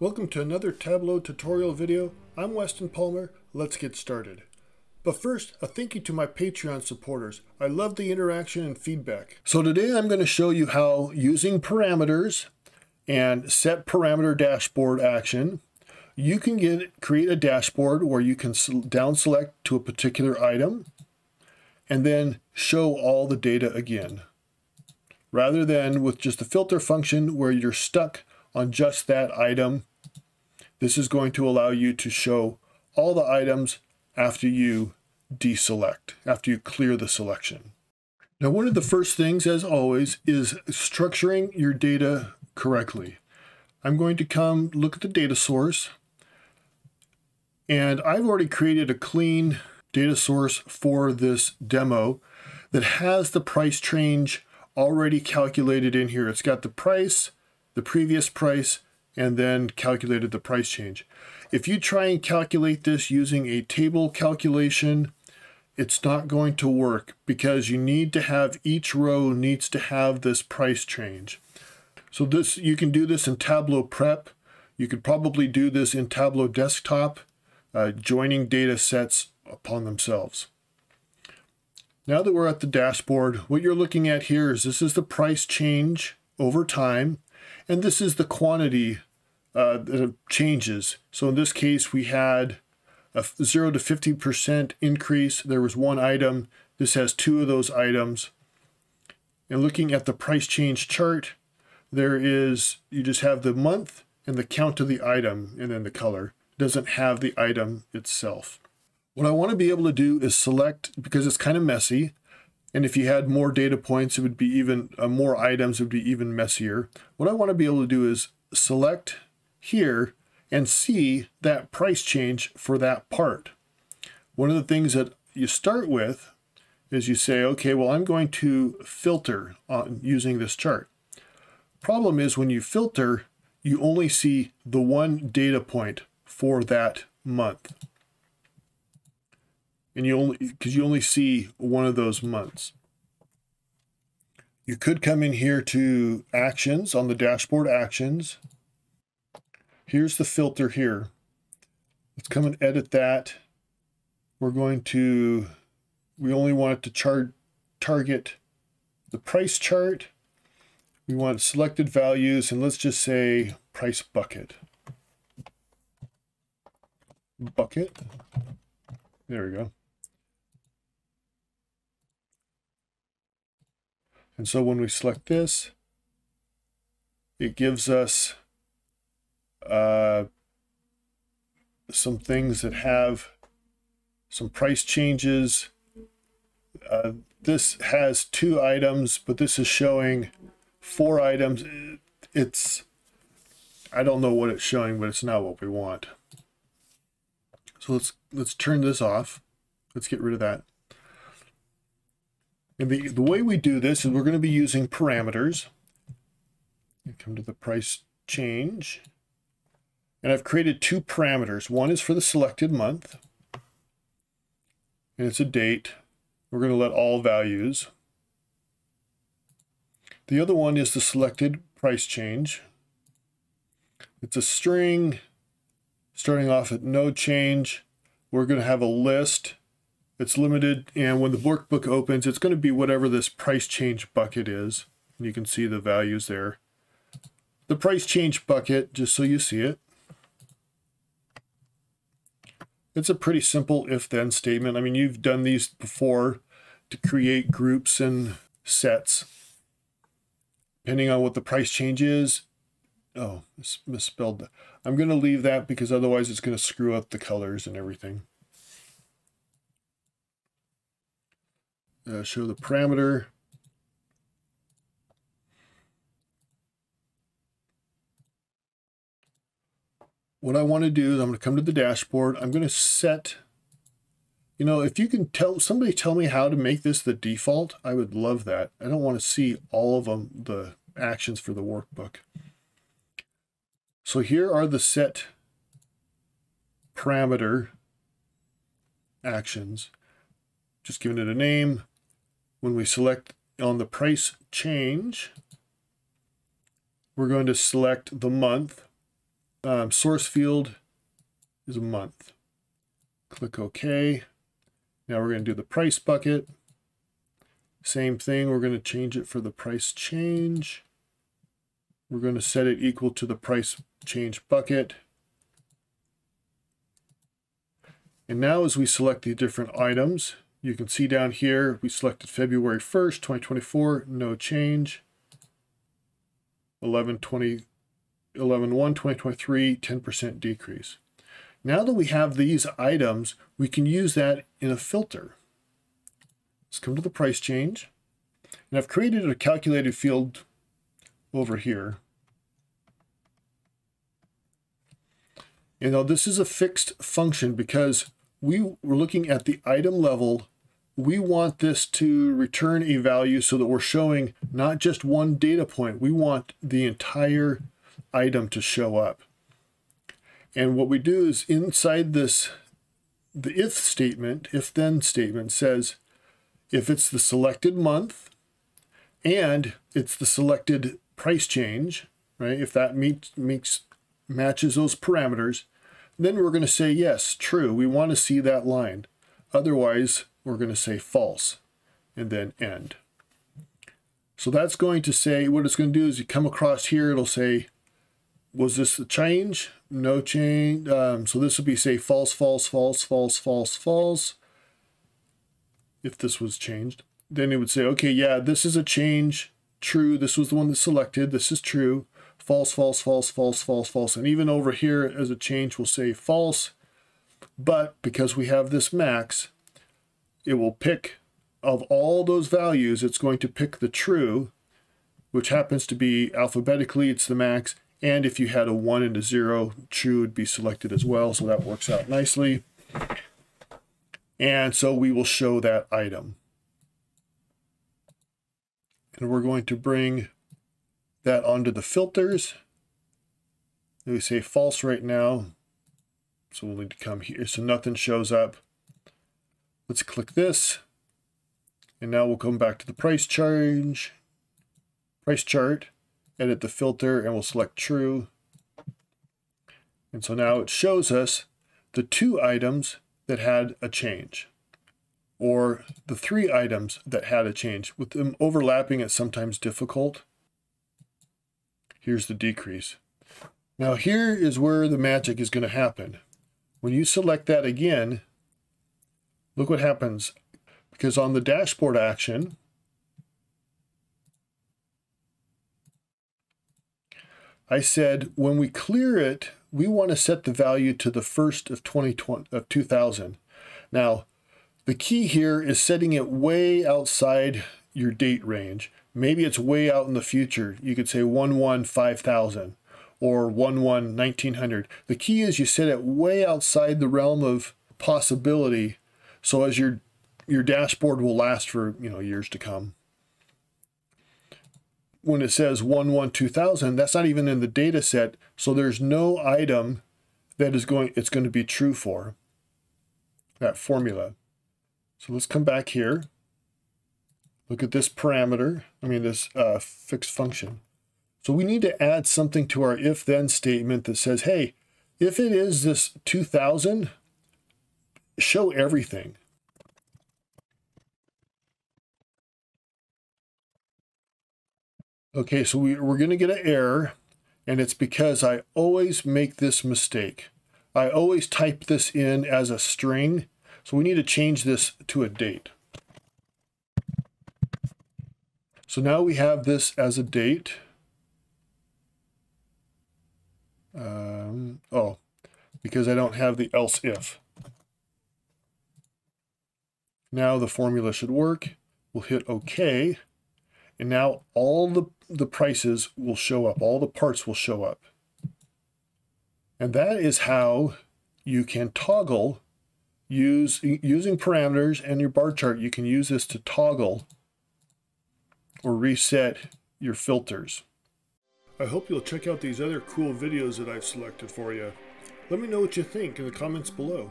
Welcome to another Tableau tutorial video. I'm Weston Palmer. Let's get started. But first, a thank you to my Patreon supporters. I love the interaction and feedback. So today I'm going to show you how using parameters and set parameter dashboard action, you can get create a dashboard where you can down select to a particular item and then show all the data again. Rather than with just the filter function where you're stuck on just that item. This is going to allow you to show all the items after you deselect, after you clear the selection. Now, one of the first things, as always, is structuring your data correctly. I'm going to come look at the data source, and I've already created a clean data source for this demo that has the price change already calculated in here. It's got the price, the previous price, and then calculated the price change. If you try and calculate this using a table calculation, it's not going to work because you need to have each row needs to have this price change. So this you can do this in Tableau Prep. You could probably do this in Tableau Desktop, uh, joining data sets upon themselves. Now that we're at the dashboard, what you're looking at here is this is the price change over time. And this is the quantity uh, changes. So in this case, we had a 0 to 50% increase. There was one item. This has two of those items. And looking at the price change chart, there is, you just have the month and the count of the item and then the color. It doesn't have the item itself. What I want to be able to do is select, because it's kind of messy, and if you had more data points, it would be even, uh, more items, it would be even messier. What I want to be able to do is select here and see that price change for that part. One of the things that you start with is you say, okay, well, I'm going to filter on using this chart. Problem is when you filter, you only see the one data point for that month and you only because you only see one of those months. You could come in here to actions on the dashboard actions. Here's the filter here. Let's come and edit that. We're going to, we only want it to chart, target the price chart. We want selected values and let's just say price bucket. Bucket. There we go. And so when we select this, it gives us uh, some things that have some price changes. Uh, this has two items, but this is showing four items. It's, I don't know what it's showing, but it's not what we want. So let's, let's turn this off. Let's get rid of that. And the, the way we do this is we're going to be using parameters. Come to the price change. And I've created two parameters. One is for the selected month. And it's a date. We're going to let all values. The other one is the selected price change. It's a string starting off at no change. We're going to have a list it's limited, and when the workbook opens, it's going to be whatever this price change bucket is. And you can see the values there. The price change bucket, just so you see it. It's a pretty simple if-then statement. I mean, you've done these before to create groups and sets. Depending on what the price change is. Oh, misspelled. I'm going to leave that because otherwise it's going to screw up the colors and everything. uh, show the parameter. What I want to do is I'm going to come to the dashboard. I'm going to set, you know, if you can tell somebody tell me how to make this the default, I would love that. I don't want to see all of them, the actions for the workbook. So here are the set parameter actions. Just giving it a name, when we select on the price change, we're going to select the month. Um, source field is a month. Click OK. Now we're going to do the price bucket. Same thing, we're going to change it for the price change. We're going to set it equal to the price change bucket. And now as we select the different items, you can see down here, we selected February 1st, 2024, no change. 11 20 11 1 2023 10% decrease. Now that we have these items we can use that in a filter. Let's come to the price change. And I've created a calculated field over here. You know this is a fixed function because we were looking at the item level. We want this to return a value so that we're showing not just one data point. We want the entire item to show up. And what we do is inside this, the if statement, if then statement says, if it's the selected month and it's the selected price change, right? If that meets, makes, matches those parameters, then we're going to say, yes, true. We want to see that line. Otherwise, we're going to say false and then end. So that's going to say, what it's going to do is you come across here, it'll say, was this a change? No change. Um, so this would be say false, false, false, false, false, false. If this was changed, then it would say, okay, yeah, this is a change. True. This was the one that's selected. This is true. False, false, false, false, false, false. And even over here as a change, we'll say false. But because we have this max, it will pick of all those values, it's going to pick the true, which happens to be alphabetically, it's the max. And if you had a one and a zero, true would be selected as well. So that works out nicely. And so we will show that item. And we're going to bring that onto the filters. We say false right now. So we'll need to come here. So nothing shows up. Let's click this. And now we'll come back to the price change, price chart, edit the filter, and we'll select true. And so now it shows us the two items that had a change or the three items that had a change. With them overlapping, it's sometimes difficult. Here's the decrease. Now here is where the magic is going to happen. When you select that again, look what happens. Because on the dashboard action, I said when we clear it, we want to set the value to the first of 2020 of 2000. Now, the key here is setting it way outside your date range. Maybe it's way out in the future. You could say 1 5000 or 1 1900. The key is you set it way outside the realm of possibility so as your your dashboard will last for you know years to come. When it says 1 2000, that's not even in the data set, so there's no item that is going it's going to be true for that formula. So let's come back here. Look at this parameter, I mean this uh, fixed function. So we need to add something to our if-then statement that says, hey, if it is this 2000, show everything. Okay, so we, we're going to get an error, and it's because I always make this mistake. I always type this in as a string, so we need to change this to a date. So now we have this as a date. Um, oh, because I don't have the else if. Now the formula should work. We'll hit OK. And now all the, the prices will show up. All the parts will show up. And that is how you can toggle use using parameters and your bar chart. You can use this to toggle or reset your filters. I hope you'll check out these other cool videos that I've selected for you. Let me know what you think in the comments below.